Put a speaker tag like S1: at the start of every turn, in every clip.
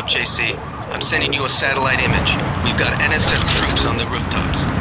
S1: up, JC. I'm sending you a satellite image. We've got NSF troops on the rooftops.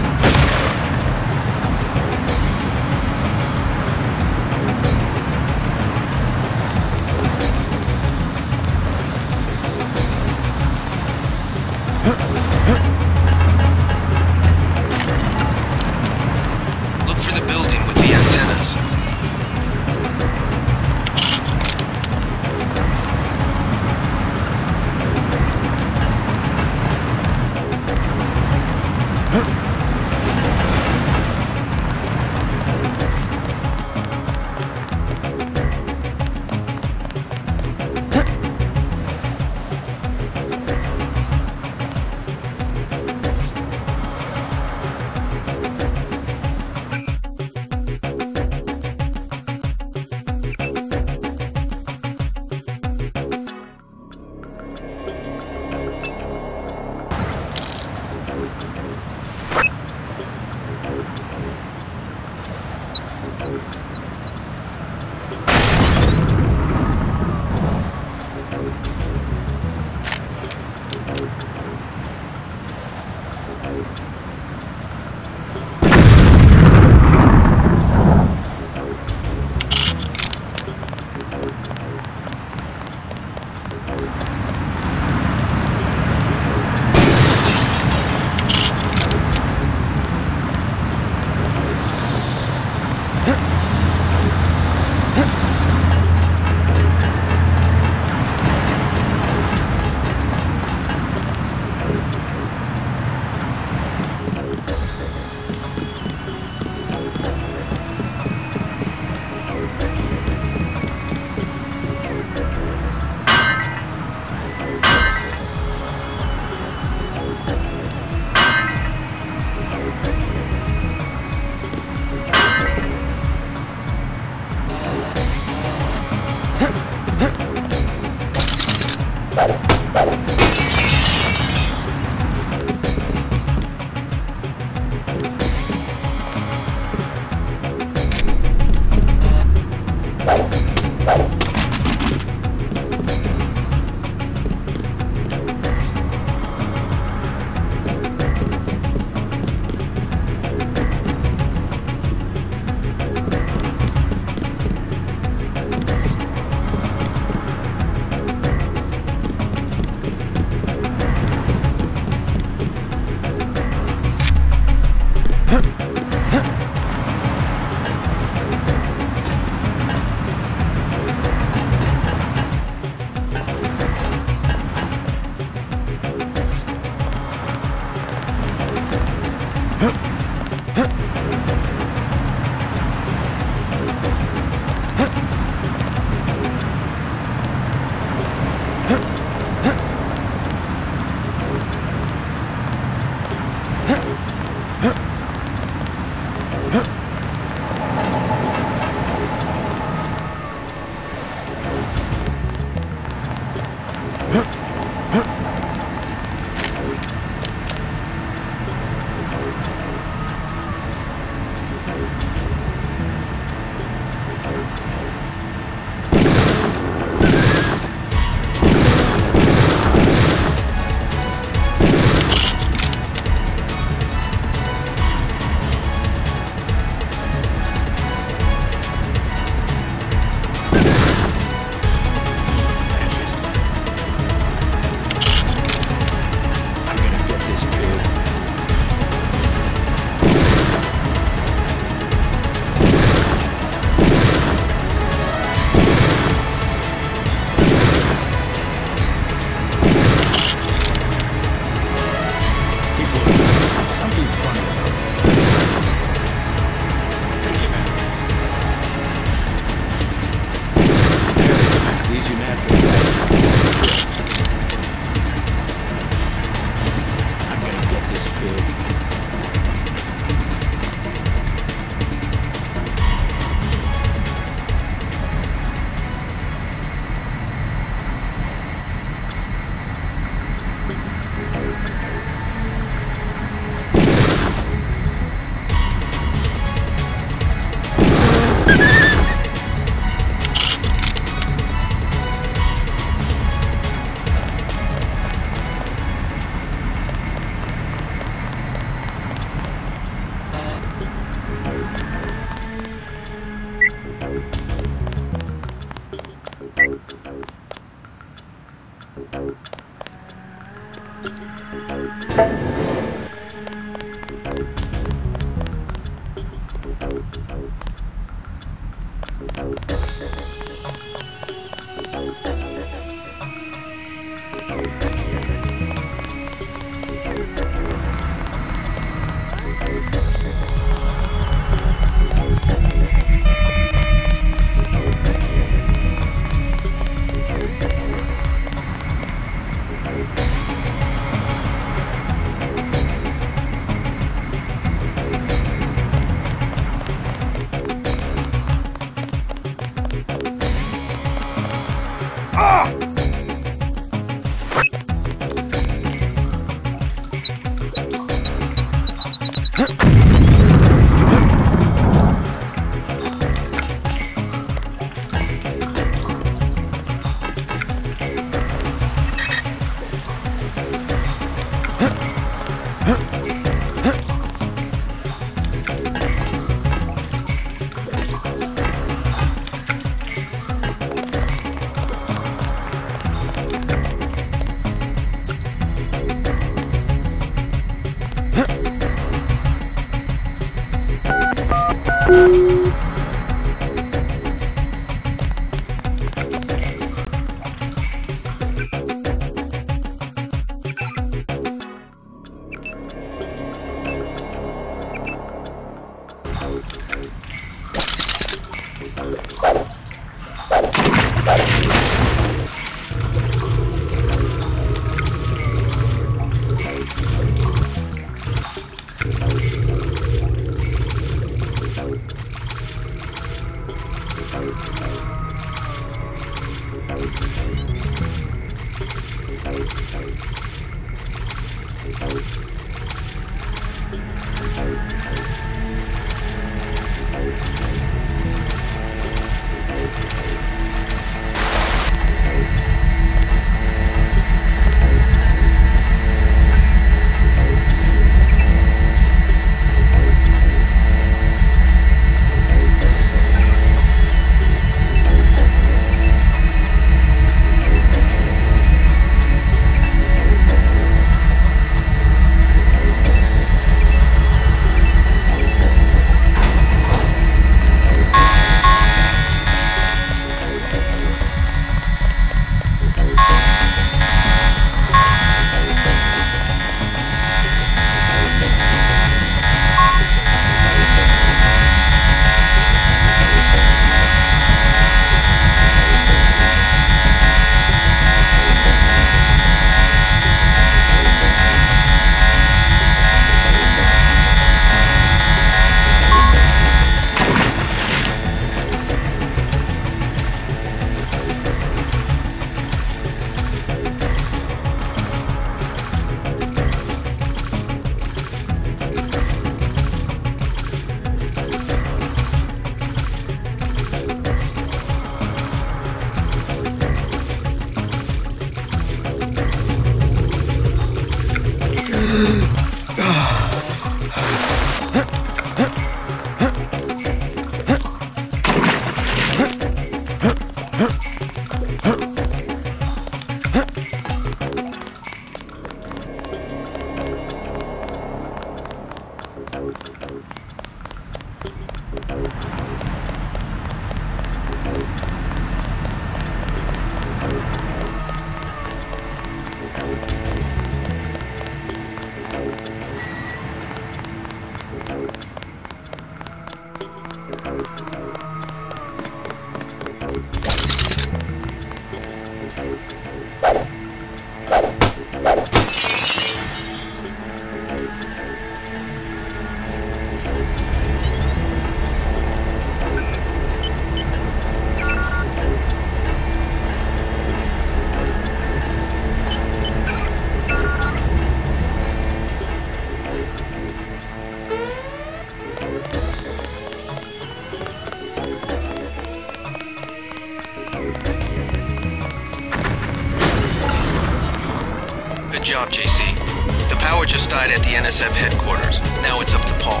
S1: At the NSF headquarters. Now it's up to Paul.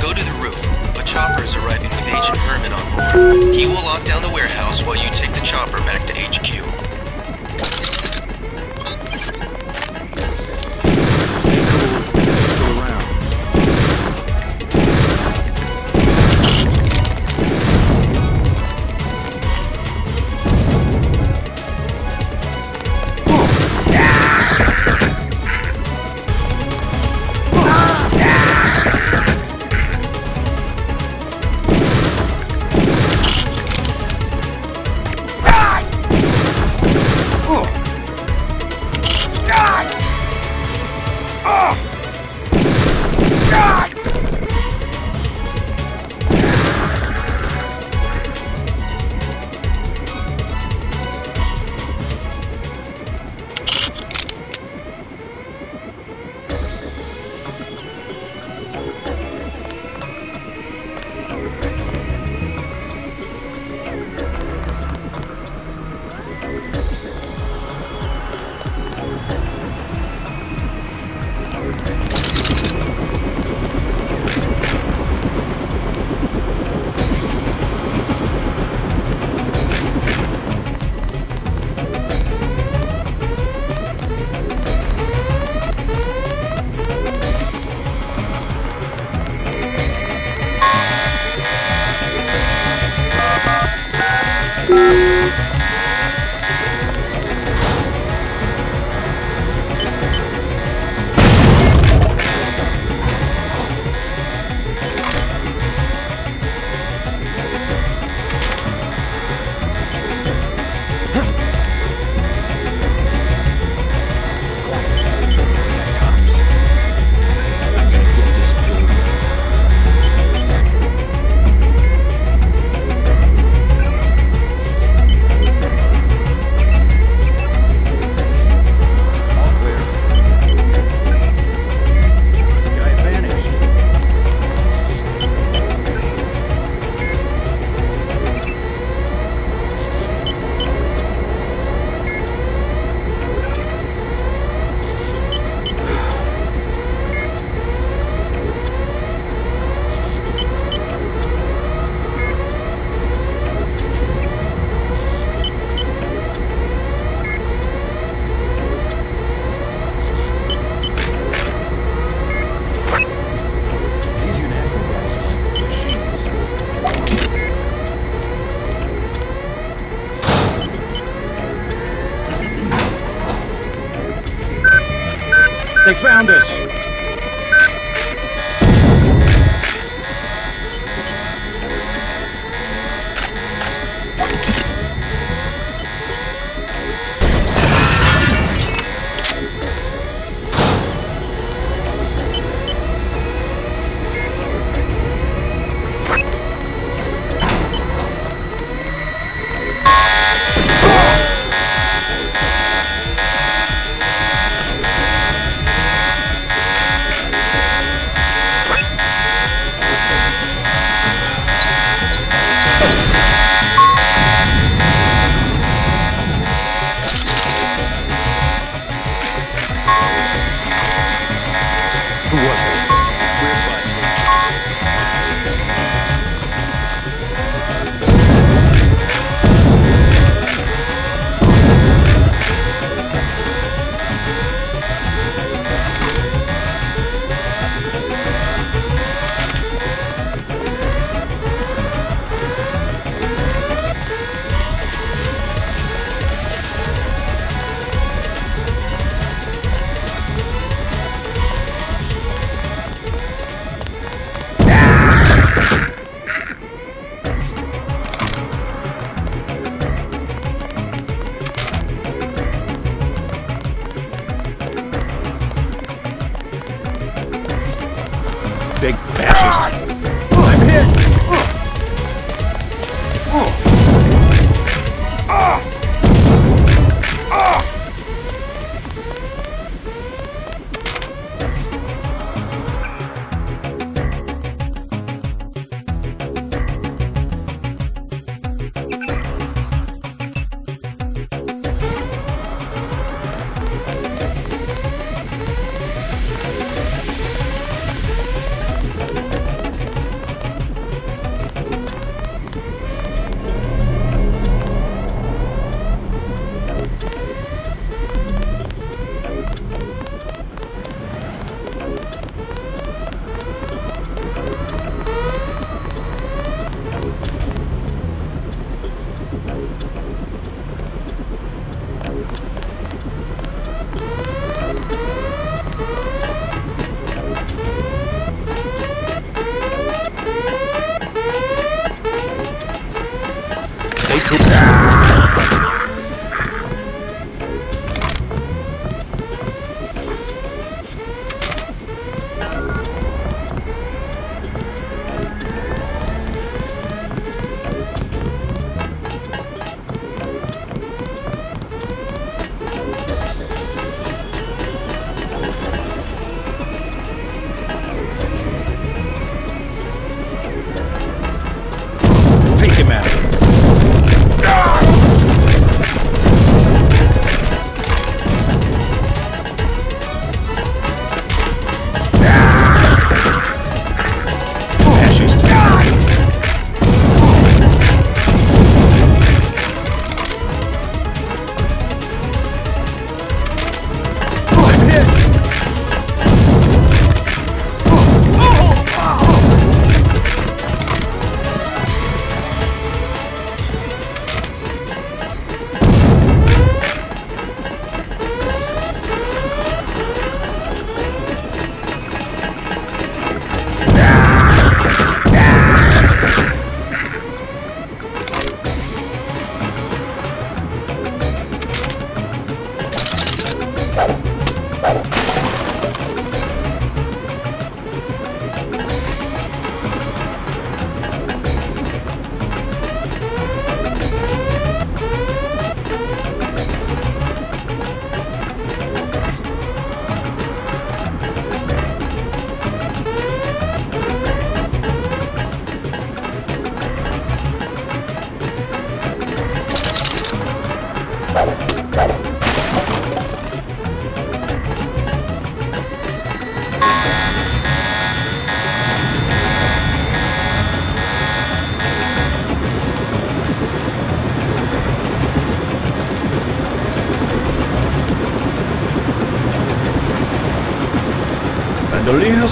S1: Go to the roof. A chopper is arriving with Agent Hermann on board. He will lock down the warehouse while you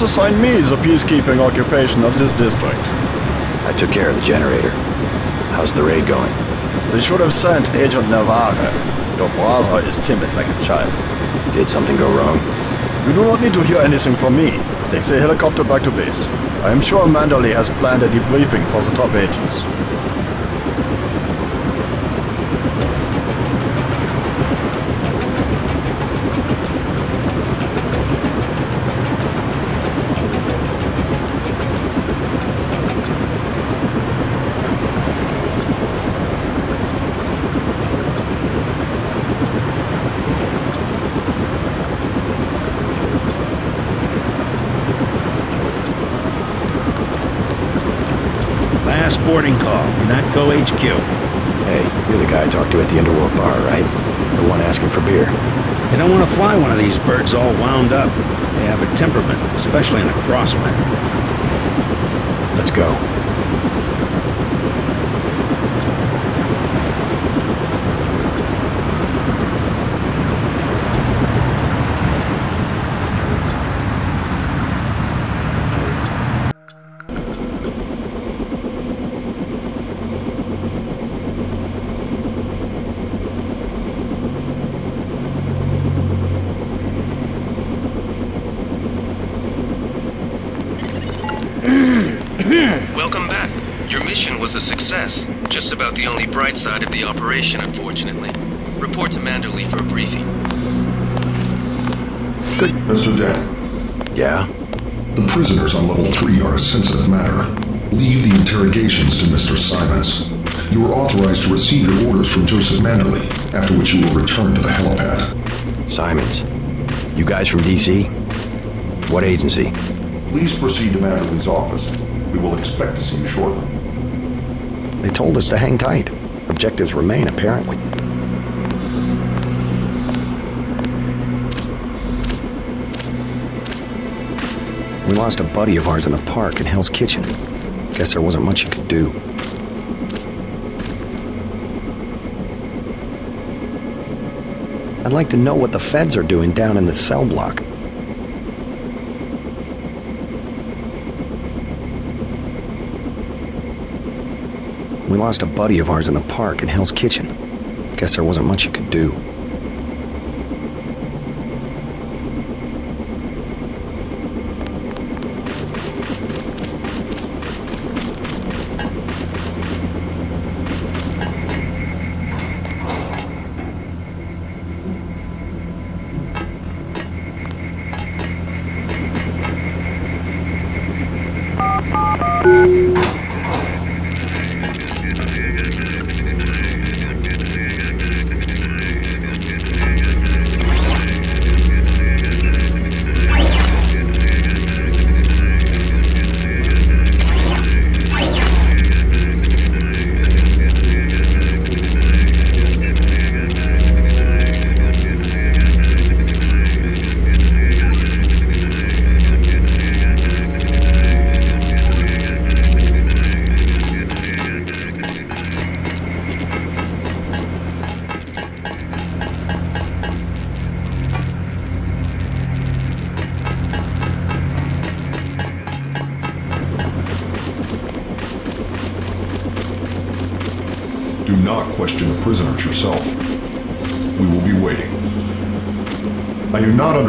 S2: Assigned me the peacekeeping occupation of this district.
S1: I took care of the generator. How's the raid going?
S2: They should have sent Agent Navarre. Your brother is timid like a child.
S1: Did something go wrong?
S2: You do not need to hear anything from me. Take the helicopter back to base. I am sure Manderley has planned a debriefing for the top agents.
S3: Boarding call. UNATCO HQ.
S1: Hey, you're the guy I talked to at the Underworld bar, right? The one asking for beer.
S3: They don't want to fly one of these birds all wound up. They have a temperament, especially in a crosswind.
S1: Let's go.
S4: Orders from Joseph Manderley, after which you will return to the helipad.
S5: Simons. You guys from DC? What agency?
S4: Please proceed to Manderley's office. We will expect to see you shortly.
S6: They told us to hang tight. Objectives remain, apparently. We lost a buddy of ours in the park in Hell's Kitchen. Guess there wasn't much you could do. I'd like to know what the feds are doing down in the cell block. We lost a buddy of ours in the park in Hell's Kitchen. Guess there wasn't much you could do.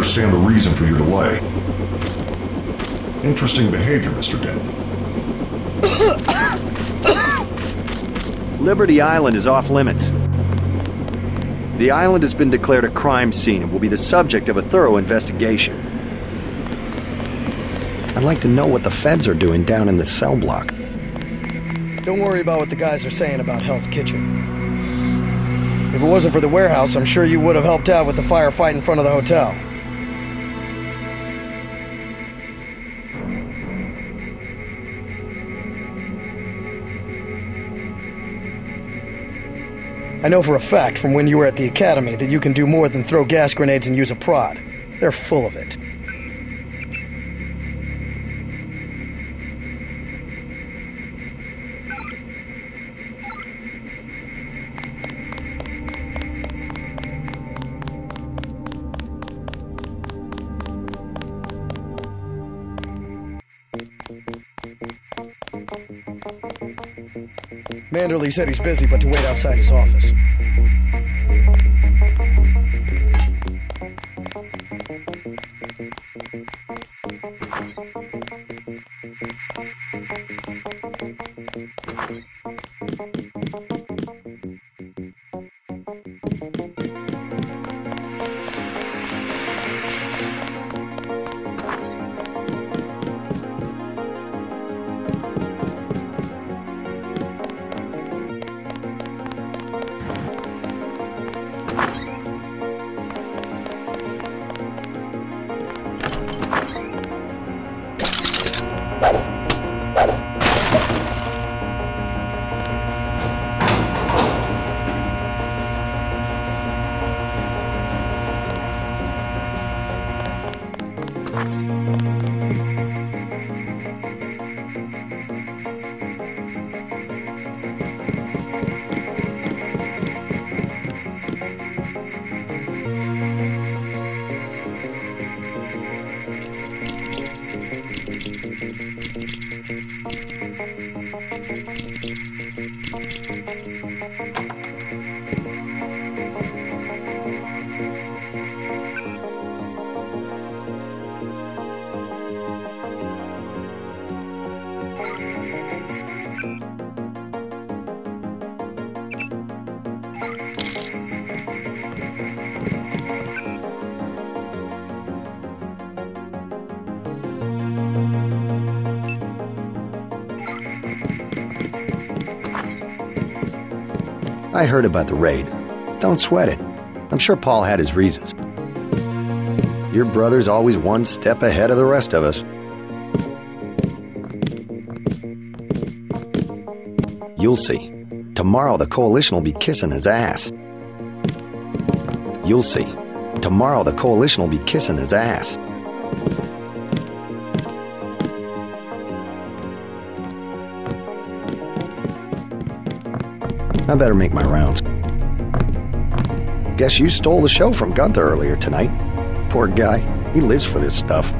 S4: Understand the reason for your delay. Interesting behavior, Mr. Denton.
S6: Liberty Island is off limits. The island has been declared a crime scene and will be the subject of a thorough investigation. I'd like to know what the feds are doing down in the cell block.
S7: Don't worry about what the guys are saying about Hell's Kitchen. If it wasn't for the warehouse, I'm sure you would have helped out with the firefight in front of the hotel. I know for a fact from when you were at the academy that you can do more than throw gas grenades and use a prod. They're full of it. Manderley said he's busy, but to wait outside his office.
S6: I heard about the raid. Don't sweat it. I'm sure Paul had his reasons. Your brother's always one step ahead of the rest of us. You'll see. Tomorrow the Coalition will be kissing his ass. You'll see. Tomorrow the Coalition will be kissing his ass. I better make my rounds. Guess you stole the show from Gunther earlier tonight. Poor guy. He lives for this stuff.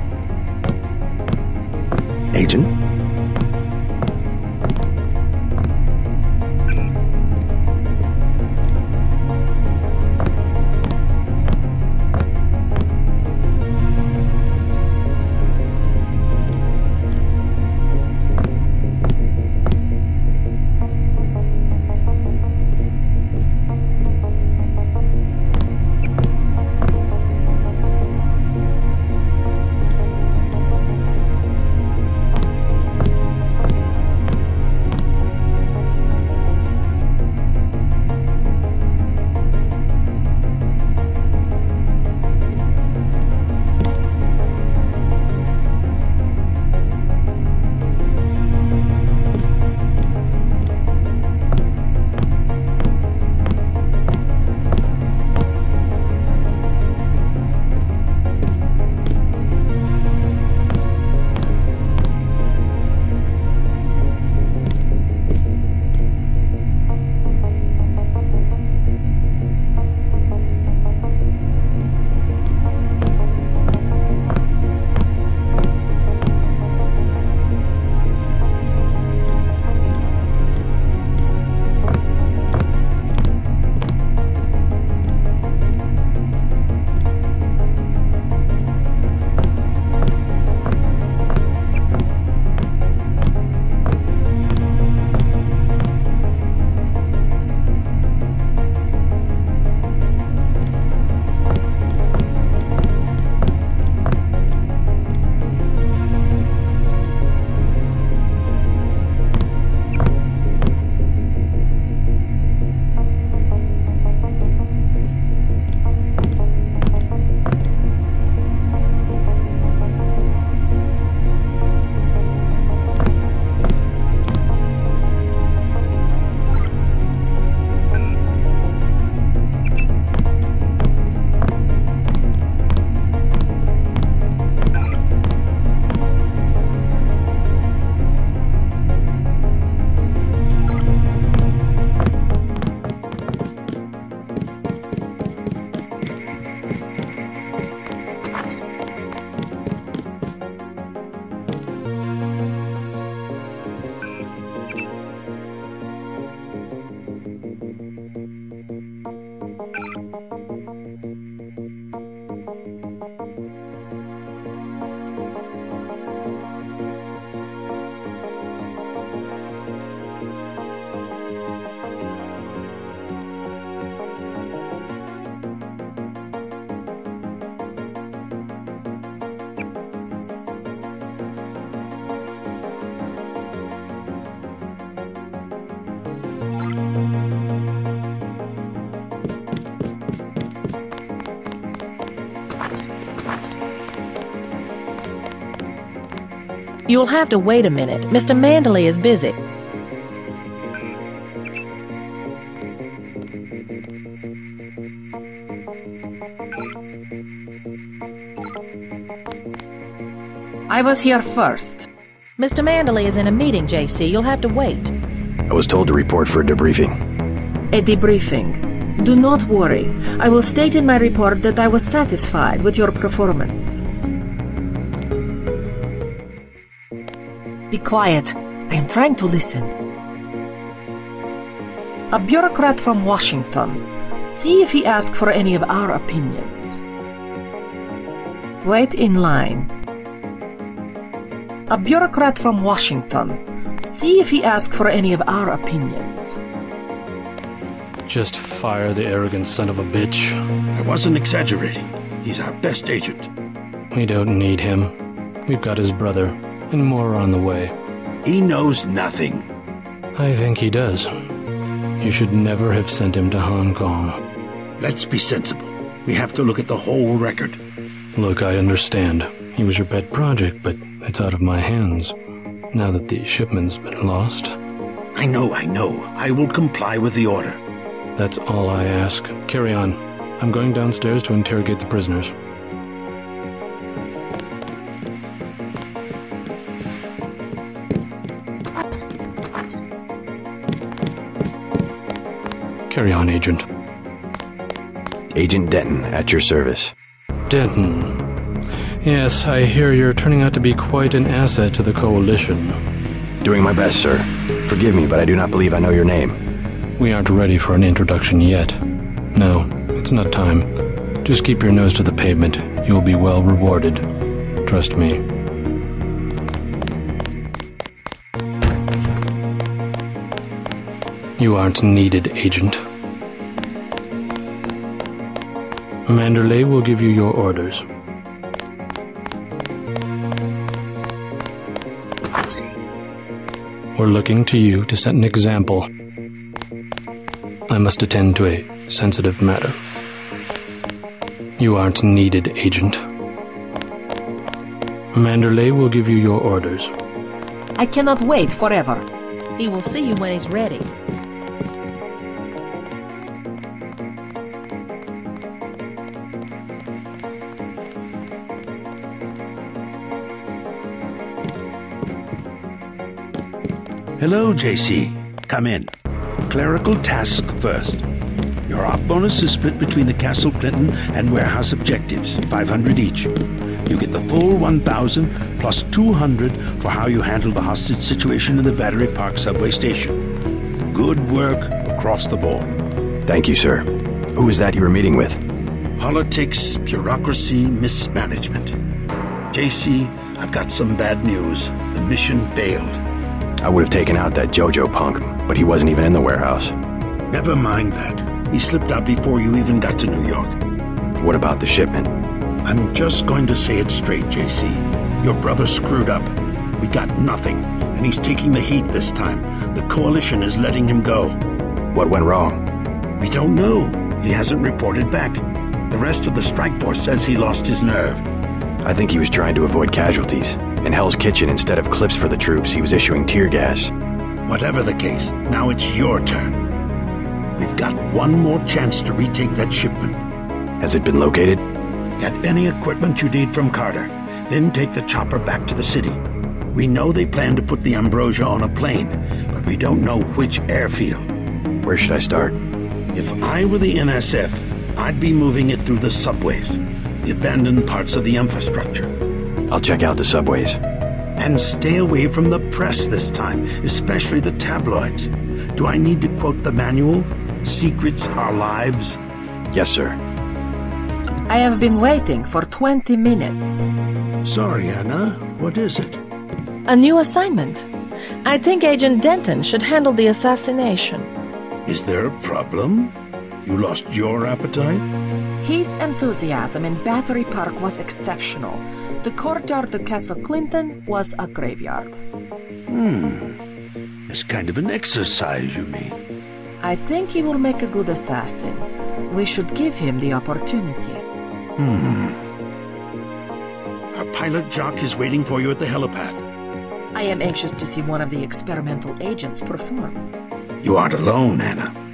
S8: You'll have to wait a minute. Mr. Manderley is busy. I was here first. Mr. Manderley is in a meeting, JC. You'll have to wait.
S5: I was told to report for a debriefing.
S8: A debriefing. Do not worry. I will state in my report that I was satisfied with your performance. Be quiet. I am trying to listen. A bureaucrat from Washington. See if he asks for any of our opinions. Wait in line. A bureaucrat from Washington. See if he asks for any of our opinions.
S9: Just fire the arrogant son of a bitch.
S3: I wasn't exaggerating. He's our best agent.
S9: We don't need him. We've got his brother and more on the way.
S3: He knows nothing.
S9: I think he does. You should never have sent him to Hong Kong.
S3: Let's be sensible. We have to look at the whole record.
S9: Look, I understand. He was your pet project, but it's out of my hands. Now that the shipment's been lost.
S3: I know, I know. I will comply with the order.
S9: That's all I ask. Carry on. I'm going downstairs to interrogate the prisoners. Carry on, Agent.
S5: Agent Denton, at your service.
S9: Denton. Yes, I hear you're turning out to be quite an asset to the Coalition.
S5: Doing my best, sir. Forgive me, but I do not believe I know your name.
S9: We aren't ready for an introduction yet. No, it's not time. Just keep your nose to the pavement. You'll be well rewarded. Trust me. You aren't needed, Agent. Manderley will give you your orders. We're looking to you to set an example. I must attend to a sensitive matter. You aren't needed, Agent. Manderley will give you your orders.
S8: I cannot wait forever. He will see you when he's ready.
S3: Hello, JC. Come in. Clerical task first. Your op bonus is split between the Castle Clinton and warehouse objectives, 500 each. You get the full 1,000 plus 200 for how you handle the hostage situation in the Battery Park subway station. Good work across the board.
S5: Thank you, sir. Who is that you were meeting with?
S3: Politics, bureaucracy, mismanagement. JC, I've got some bad news. The mission failed.
S5: I would have taken out that Jojo punk, but he wasn't even in the warehouse.
S3: Never mind that. He slipped out before you even got to New York.
S5: What about the shipment?
S3: I'm just going to say it straight, JC. Your brother screwed up. We got nothing, and he's taking the heat this time. The Coalition is letting him go.
S5: What went wrong?
S3: We don't know. He hasn't reported back. The rest of the strike force says he lost his nerve.
S5: I think he was trying to avoid casualties. In Hell's Kitchen, instead of clips for the troops, he was issuing tear gas.
S3: Whatever the case, now it's your turn. We've got one more chance to retake that shipment.
S5: Has it been located?
S3: Get any equipment you need from Carter, then take the chopper back to the city. We know they plan to put the Ambrosia on a plane, but we don't know which airfield.
S5: Where should I start?
S3: If I were the NSF, I'd be moving it through the subways, the abandoned parts of the infrastructure.
S5: I'll check out the subways.
S3: And stay away from the press this time, especially the tabloids. Do I need to quote the manual? Secrets are lives?
S5: Yes, sir.
S8: I have been waiting for 20 minutes.
S3: Sorry, Anna. What is it?
S8: A new assignment. I think Agent Denton should handle the assassination.
S3: Is there a problem? You lost your appetite?
S8: His enthusiasm in Battery Park was exceptional. The courtyard of Castle Clinton was a graveyard.
S3: Hmm. It's kind of an exercise, you mean?
S8: I think he will make a good assassin. We should give him the opportunity.
S3: Hmm. Our pilot Jock is waiting for you at the helipad.
S8: I am anxious to see one of the experimental agents perform.
S3: You aren't alone, Anna.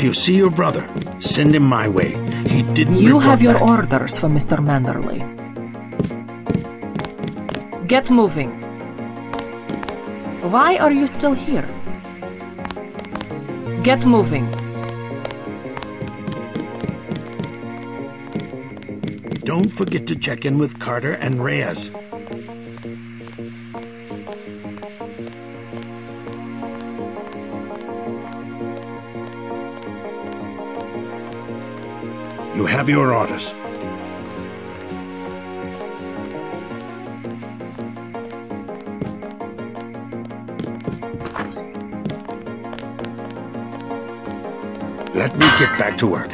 S3: If you see your brother, send him my way. He didn't.
S8: You have your
S3: back.
S8: orders for Mr. Manderley. Get moving. Why are you still here? Get moving.
S3: Don't forget to check in with Carter and Reyes. You have your orders. Let me get back to work.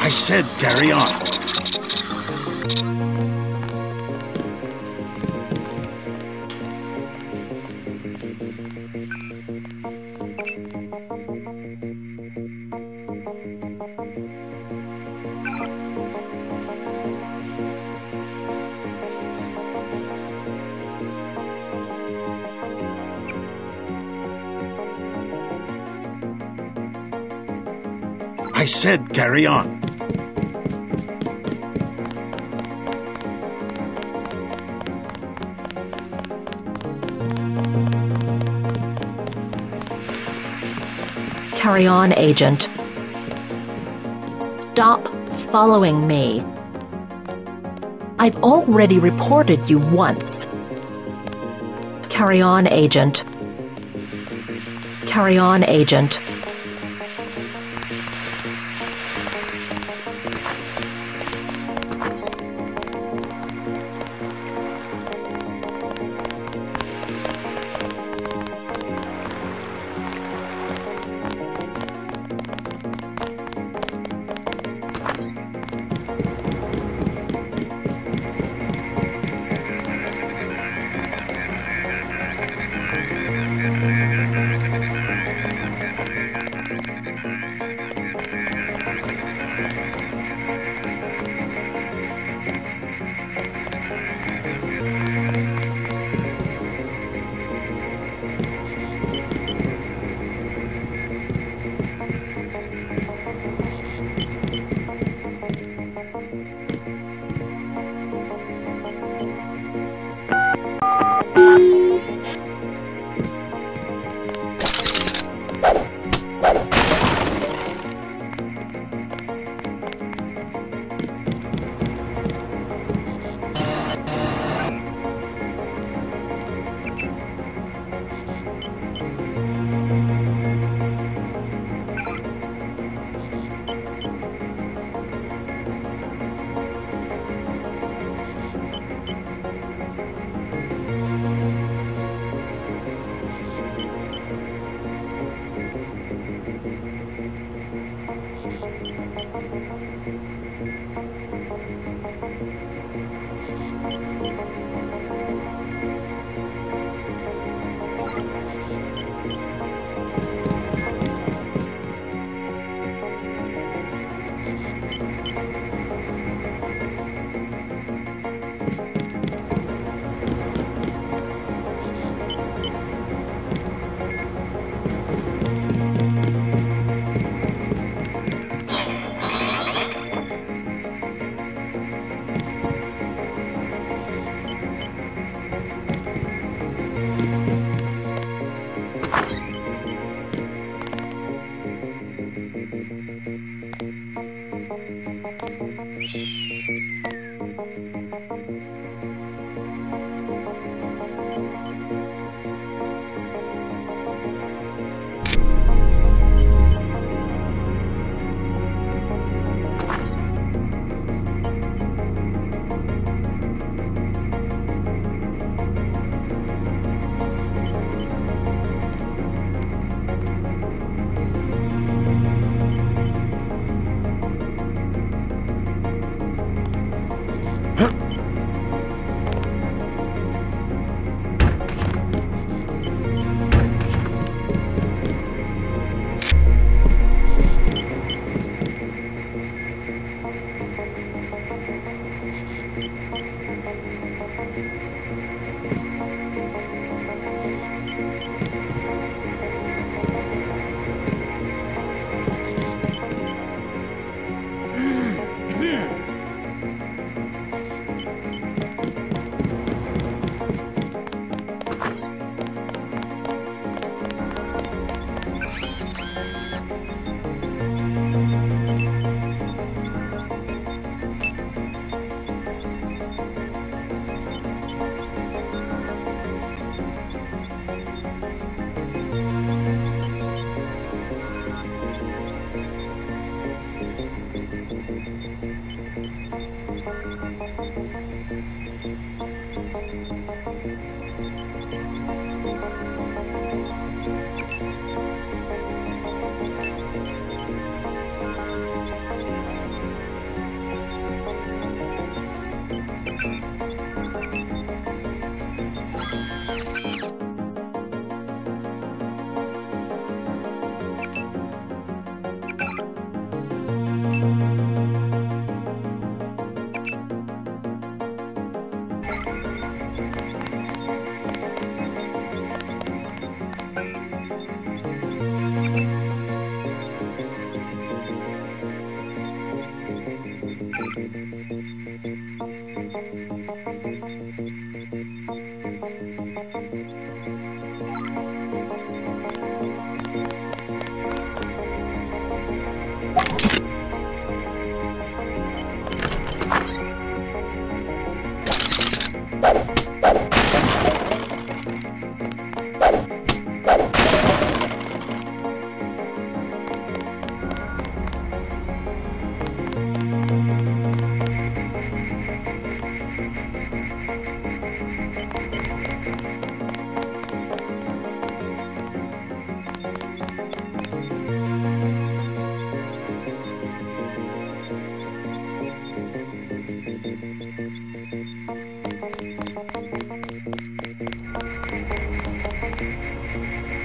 S3: I said carry on. Carry on.
S8: Carry on, Agent. Stop following me. I've already reported you once. Carry on, Agent. Carry on, Agent.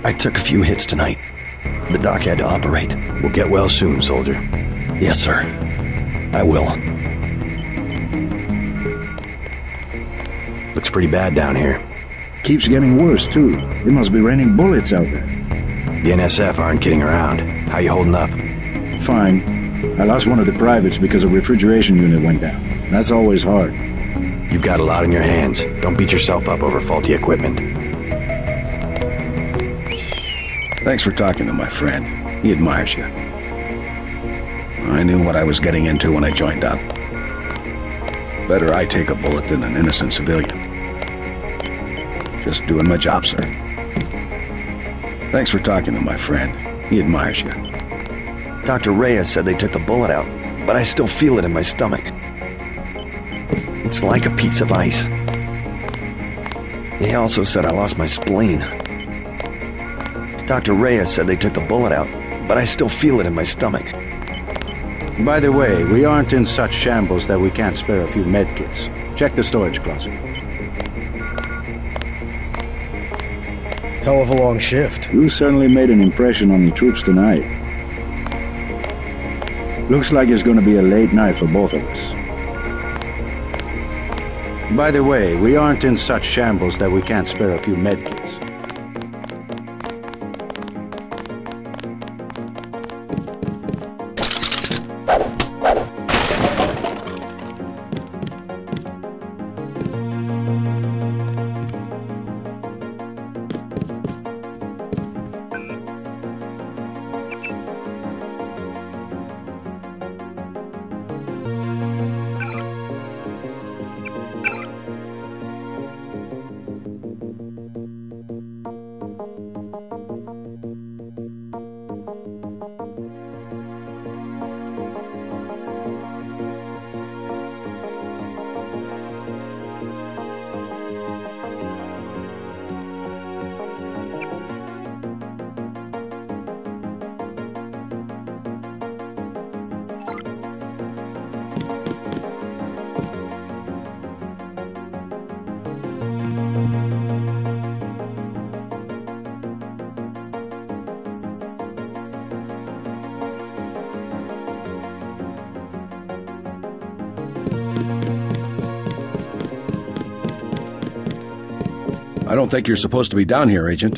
S6: I took a few hits tonight. The doc had to operate.
S5: We'll get well soon, soldier.
S6: Yes, sir. I will.
S5: Looks pretty bad down here.
S10: Keeps getting worse, too. It must be raining bullets out there.
S5: The NSF aren't kidding around. How you holding up?
S10: Fine. I lost one of the privates because a refrigeration unit went down. That's always hard.
S5: You've got a lot on your hands. Don't beat yourself up over faulty equipment.
S3: Thanks for talking to my friend. He admires you. I knew what I was getting into when I joined up. Better I take a bullet than an innocent civilian. Just doing my job, sir. Thanks for talking to my friend. He admires you.
S6: Dr. Reyes said they took the bullet out, but I still feel it in my stomach. It's like a piece of ice. He also said I lost my spleen. Dr. Reyes said they took the bullet out, but I still feel it in my stomach.
S10: By the way, we aren't in such shambles that we can't spare a few medkits. Check the storage closet.
S7: Hell of a long shift.
S10: You certainly made an impression on the troops tonight. Looks like it's gonna be a late night for both of us. By the way, we aren't in such shambles that we can't spare a few medkits.
S3: I don't think you're supposed to be down here, Agent.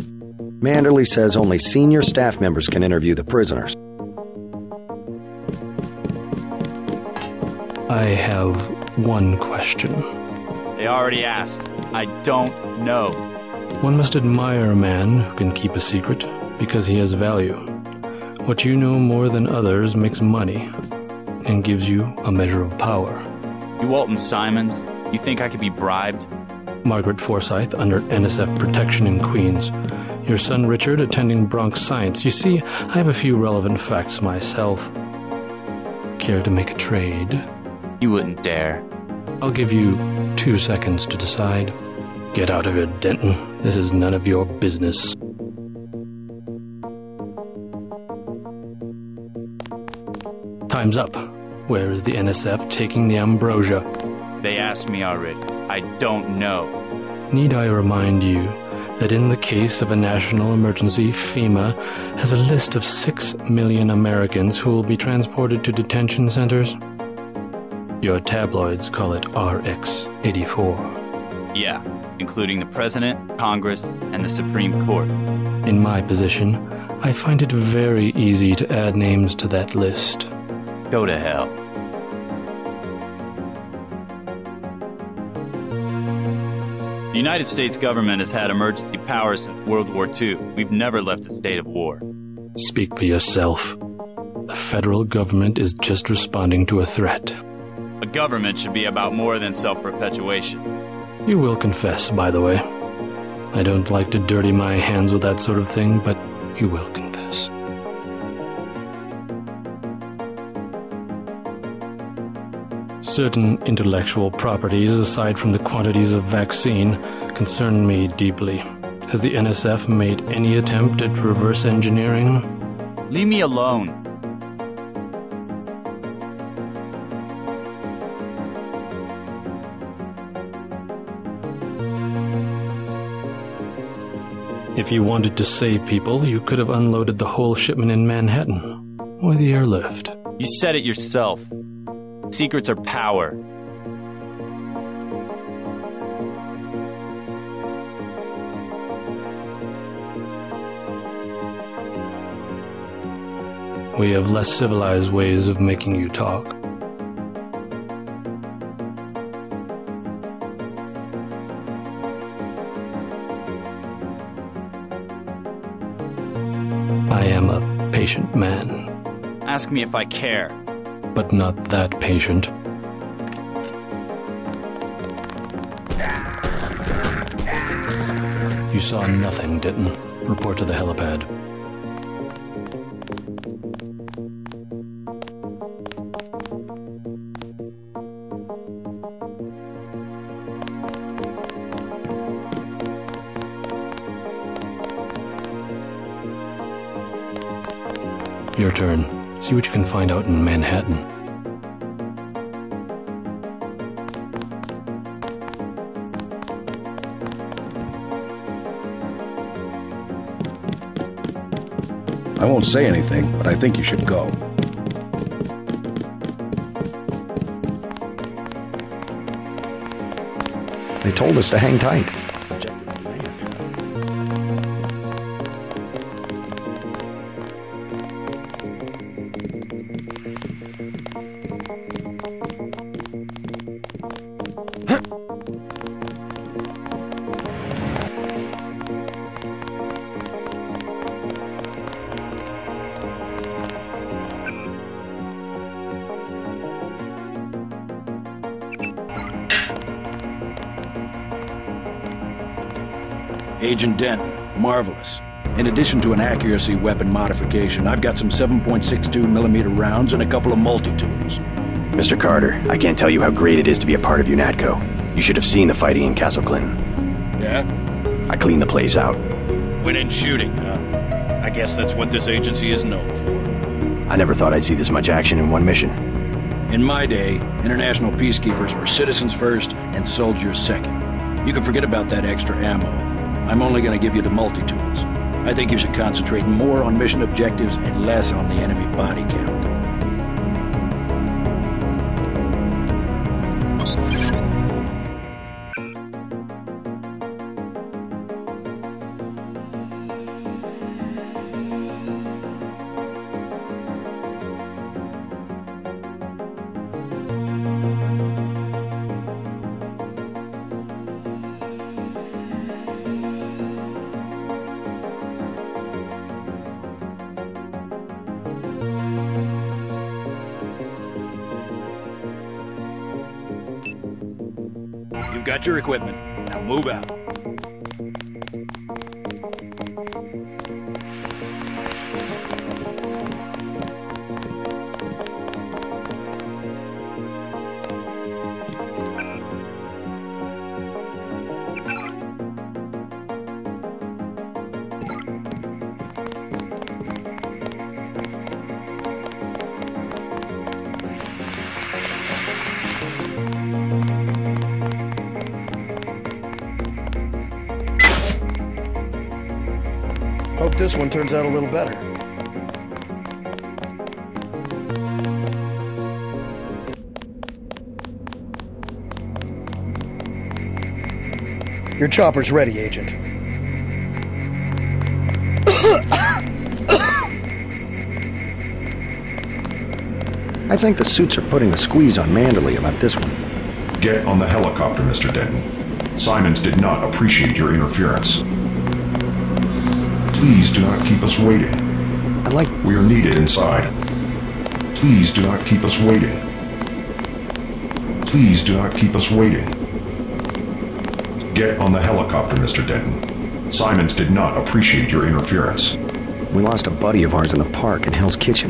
S6: Manderley says only senior staff members can interview the prisoners.
S9: I have one question.
S11: They already asked. I don't know.
S9: One must admire a man who can keep a secret because he has value. What you know more than others makes money and gives you a measure of power.
S11: You Walton Simons, you think I could be bribed?
S9: Margaret Forsyth under NSF protection in Queens. Your son Richard attending Bronx Science. You see, I have a few relevant facts myself. Care to make a trade?
S11: You wouldn't dare.
S9: I'll give you two seconds to decide. Get out of it, Denton. This is none of your business. Time's up. Where is the NSF taking the ambrosia?
S11: They asked me already. I don't know.
S9: Need I remind you that in the case of a national emergency, FEMA has a list of six million Americans who will be transported to detention centers? Your tabloids call it RX 84.
S11: Yeah, including the President, Congress, and the Supreme Court.
S9: In my position, I find it very easy to add names to that list.
S11: Go to hell. The United States government has had emergency powers since World War II. We've never left a state of war.
S9: Speak for yourself. The federal government is just responding to a threat.
S11: A government should be about more than self perpetuation.
S9: You will confess, by the way. I don't like to dirty my hands with that sort of thing, but you will confess. Certain intellectual properties, aside from the quantities of vaccine, concern me deeply. Has the NSF made any attempt at reverse engineering?
S11: Leave me alone.
S9: If you wanted to save people, you could have unloaded the whole shipment in Manhattan. Or the airlift.
S11: You said it yourself. Secrets are power.
S9: We have less civilized ways of making you talk. I am a patient man,
S11: Ask me if I care.
S9: But not that patient. You saw nothing, Denton. Report to the helipad. See what you can find out in Manhattan.
S12: I won't say anything, but I think you should go.
S6: They told us to hang tight.
S10: Agent Denton, marvelous. In addition to an accuracy weapon modification, I've got some 7.62 millimeter rounds and a couple of multi-tools.
S5: Mr. Carter, I can't tell you how great it is to be a part of UNATCO. You should have seen the fighting in Castle Clinton.
S3: Yeah?
S5: I cleaned the place out.
S3: Went in shooting, huh? I guess that's what this agency is known for.
S5: I never thought I'd see this much action in one mission.
S10: In my day, international peacekeepers were citizens first and soldiers second. You can forget about that extra ammo. I'm only going to give you the multi-tools. I think you should concentrate more on mission objectives and less on the enemy body count. Got your equipment. Now move out.
S7: This one turns out a little better. Your chopper's ready, Agent.
S6: I think the suits are putting the squeeze on Manderley about this one.
S4: Get on the helicopter, Mr. Denton. Simons did not appreciate your interference. Please do not keep us waiting.
S6: I like.
S4: We are needed inside. Please do not keep us waiting. Please do not keep us waiting. Get on the helicopter, Mr. Denton. Simons did not appreciate your interference.
S6: We lost a buddy of ours in the park in Hell's Kitchen.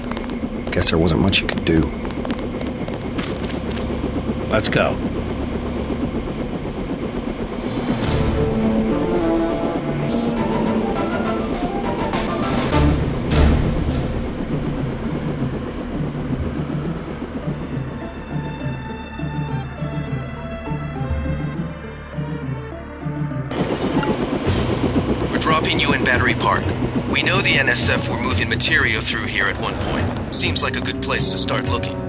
S6: Guess there wasn't much you could do.
S3: Let's go.
S1: Material through here at one point. Seems like a good place to start looking.